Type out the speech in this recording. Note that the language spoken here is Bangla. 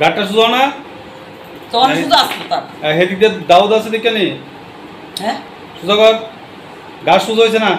গাড়টা শুধু না তখন হ্যাঁ। শুধু আসতো তার। হ্যাঁ, দিয়ে দাউদ আছে দেখে নি? হ্যাঁ। সুযোগ গাছ সুযোগ হয়েছে না?